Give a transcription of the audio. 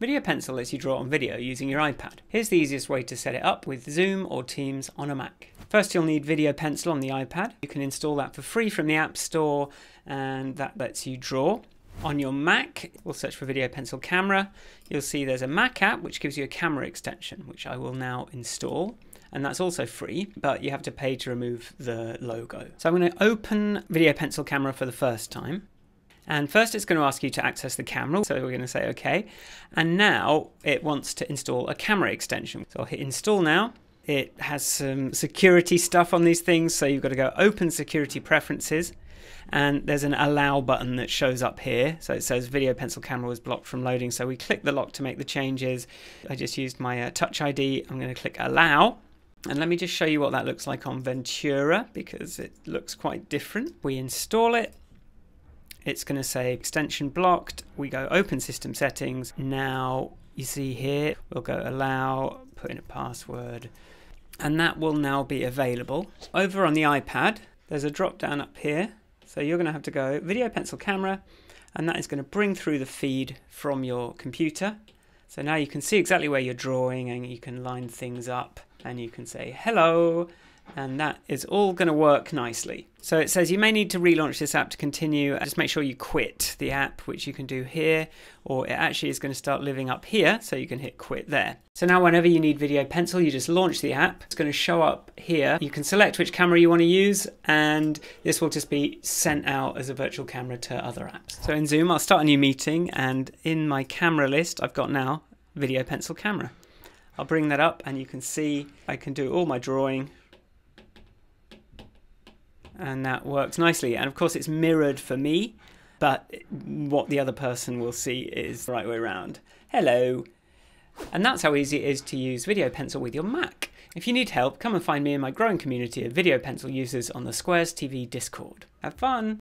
Video Pencil lets you draw on video using your iPad. Here's the easiest way to set it up with Zoom or Teams on a Mac. First you'll need Video Pencil on the iPad. You can install that for free from the App Store and that lets you draw. On your Mac, we'll search for Video Pencil Camera. You'll see there's a Mac app which gives you a camera extension, which I will now install and that's also free, but you have to pay to remove the logo. So I'm going to open Video Pencil Camera for the first time. And first it's going to ask you to access the camera, so we're going to say OK. And now it wants to install a camera extension. So I'll hit install now. It has some security stuff on these things, so you've got to go open security preferences and there's an allow button that shows up here. So it says video pencil camera was blocked from loading. So we click the lock to make the changes. I just used my uh, touch ID. I'm going to click allow and let me just show you what that looks like on Ventura because it looks quite different. We install it. It's going to say extension blocked. We go open system settings. Now you see here, we'll go allow, put in a password, and that will now be available. Over on the iPad, there's a drop down up here. So you're going to have to go video pencil camera, and that is going to bring through the feed from your computer. So now you can see exactly where you're drawing and you can line things up and you can say hello and that is all going to work nicely. So it says you may need to relaunch this app to continue. Just make sure you quit the app, which you can do here, or it actually is going to start living up here, so you can hit quit there. So now whenever you need Video Pencil, you just launch the app. It's going to show up here. You can select which camera you want to use, and this will just be sent out as a virtual camera to other apps. So in Zoom, I'll start a new meeting, and in my camera list, I've got now Video Pencil camera. I'll bring that up and you can see I can do all my drawing and that works nicely. And of course it's mirrored for me, but what the other person will see is the right way around. Hello. And that's how easy it is to use Video Pencil with your Mac. If you need help, come and find me in my growing community of Video Pencil users on the Squares TV Discord. Have fun!